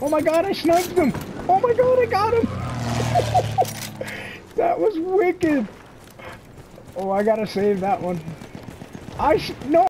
Oh my god, I sniped him! Oh my god, I got him! that was wicked! Oh, I gotta save that one. I sh- no!